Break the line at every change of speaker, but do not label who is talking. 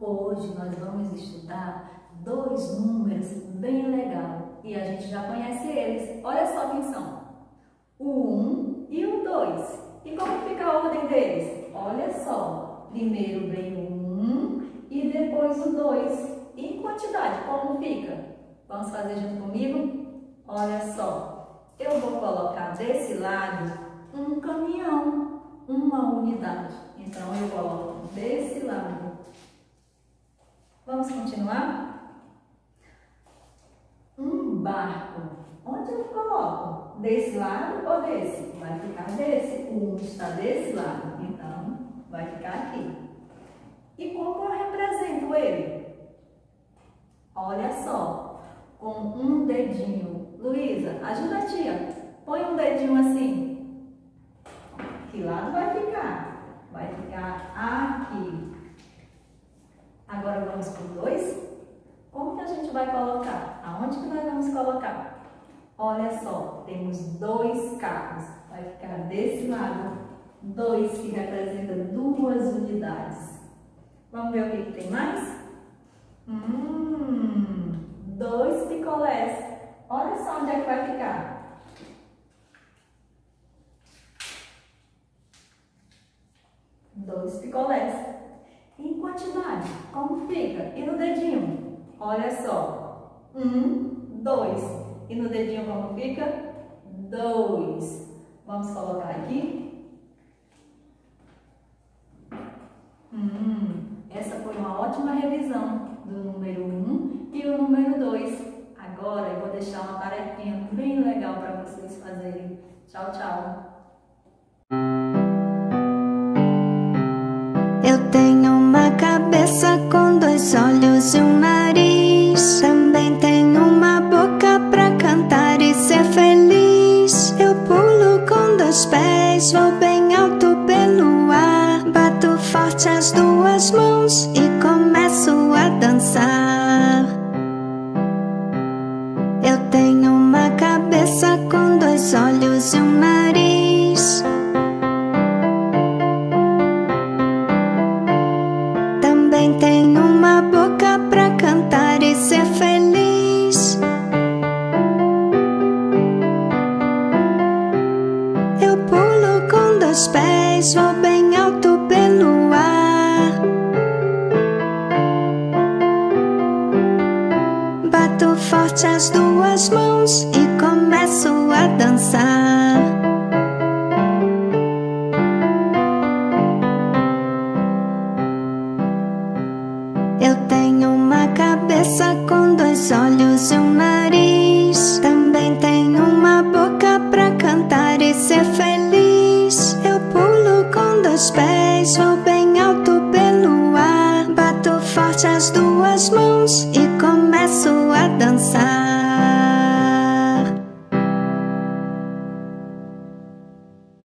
Hoje nós vamos estudar dois números bem legais e a gente já conhece eles. Olha só quem são: o 1 e o 2. E como fica a ordem deles? Olha só: primeiro vem o 1 e depois o 2. Em quantidade, como fica? Vamos fazer junto comigo? Olha só, eu vou colocar desse lado um caminhão, uma unidade. Então, eu coloco desse lado Vamos continuar? Um barco. Onde eu coloco? Desse lado ou desse? Vai ficar desse. O um está desse lado, então vai ficar aqui. E como eu represento ele? Olha só, com um dedinho. Luísa, ajuda a tia. Põe um dedinho assim. Que lado vai ficar? Vai ficar aqui. Vamos o 2. Como que a gente vai colocar? Aonde que nós vamos colocar? Olha só, temos dois carros. Vai ficar desse lado, dois que representa duas unidades. Vamos ver o que, que tem mais? Hum, dois picolés. Olha só onde é que vai ficar. Dois picolés. Em quantidade, como fica? E no dedinho? Olha só. Um, dois. E no dedinho como fica? Dois. Vamos colocar aqui. Hum, essa foi uma ótima revisão do número 1 um e o número 2. Agora eu vou deixar uma tarefinha bem legal para vocês fazerem. Tchau, tchau.
Eu tenho com dois olhos e um nariz. Também tenho uma boca pra cantar e ser feliz. Eu pulo com dois pés, vou bem alto pelo ar. Bato forte as duas mãos e começo a dançar. Forte as duas mãos e começo a dançar. olhos e um nariz. Também tenho uma boca pra cantar e ser feliz. Eu pulo com dois pés,